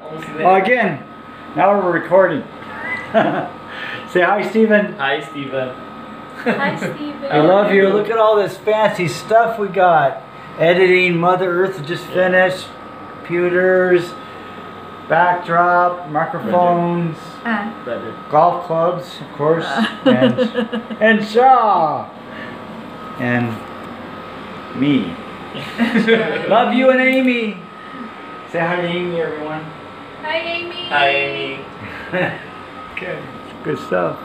Oh, again, now we're recording. Say hi, Steven. Hi, Steven. Hi, Steven. I love you. Look at all this fancy stuff we got. Editing, Mother Earth just finished. Computers, backdrop, microphones. Uh. Better. golf clubs, of course, uh. and, and Shaw. And me. Love you and Amy. Say hi to Amy, everyone. Hi, Amy. Hi, Amy. okay, good stuff.